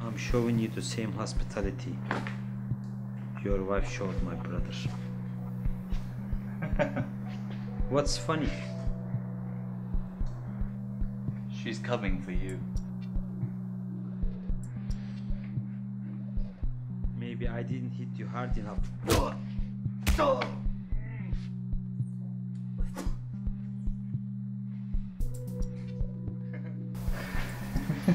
I'm showing you the same hospitality your wife showed my brother. What's funny? She's coming for you. Maybe I didn't hit you hard enough.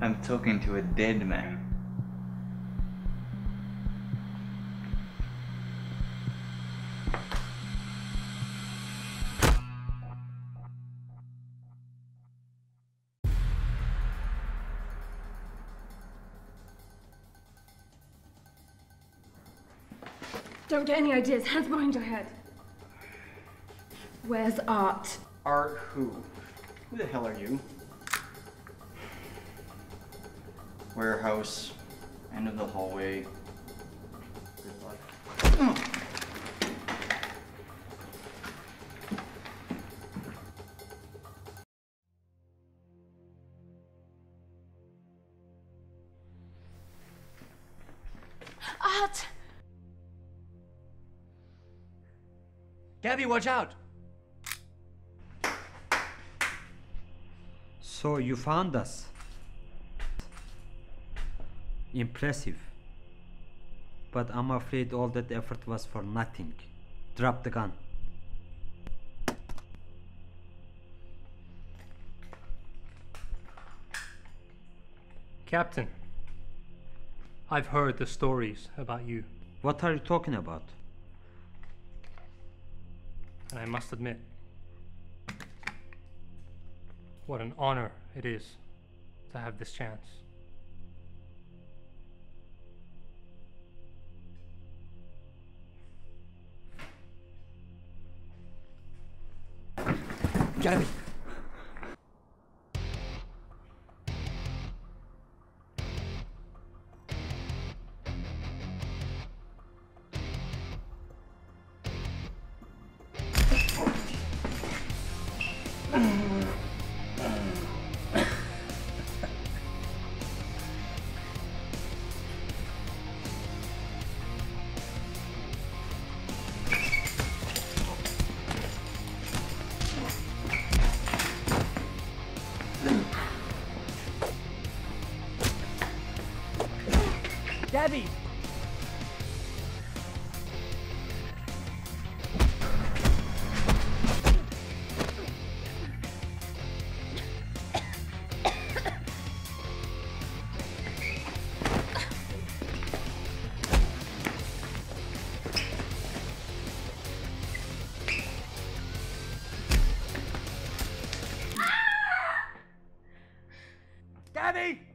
I'm talking to a dead man. Don't get any ideas. Hands behind your head. Where's Art? Art who? Who the hell are you? Warehouse, end of the hallway. Good luck. Art! Gabby, watch out! So you found us. Impressive. But I'm afraid all that effort was for nothing. Drop the gun. Captain, I've heard the stories about you, What are you talking about? and I must admit, what an honor it is to have this chance. Gabby! Gabby! Gabby!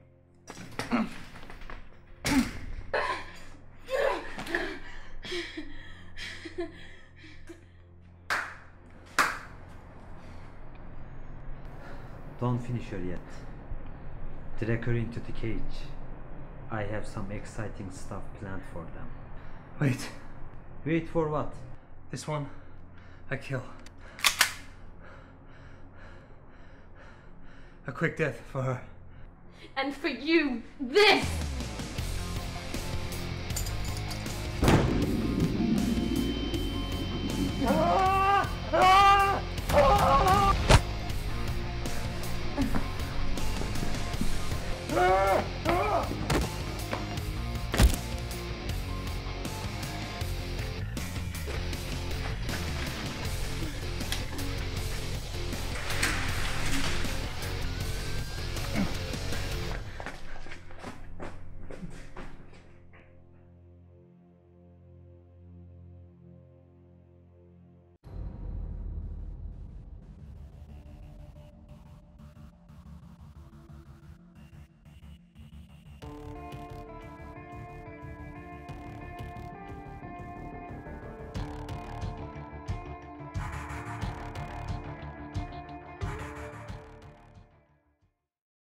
Don't finish her yet. Drag her into the cage. I have some exciting stuff planned for them. Wait, Wait for what? this one I kill. A quick death for her. And for you, this!